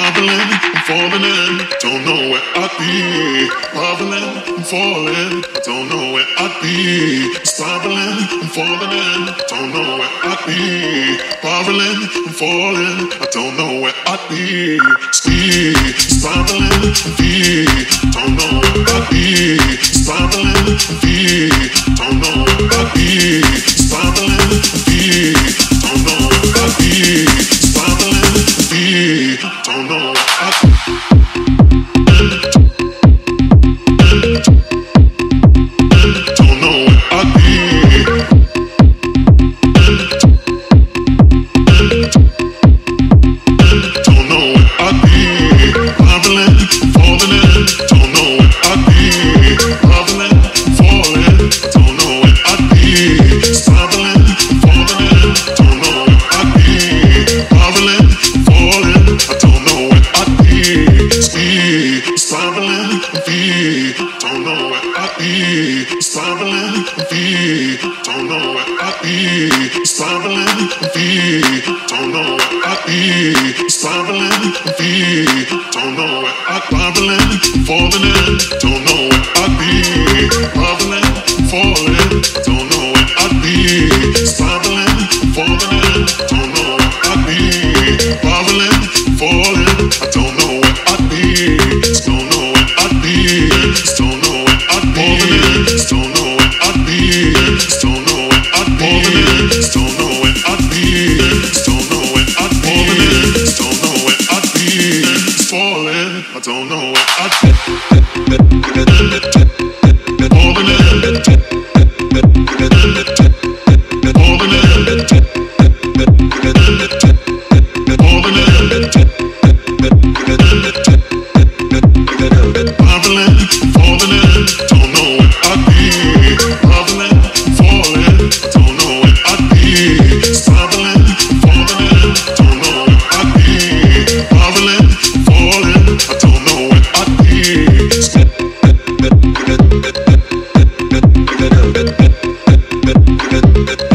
Bubbling, I'm falling in, don't know where I'd be. Bubbling, I'm falling, don't know where I'd be. Stumbling, I'm falling in, don't know where I'd be. Bubbling, I'm falling, I don't know where I'd be. Ski, stumbling, be, don't know where I'd be. Stumbling, be, Thank you. Be. Be. Don't know where I'd be. Don't know where I'd be. Don't know where I'd be. Don't know where bubbling, falling in. Don't know where I'd be. Falling. Don't know what I did. All in it. good.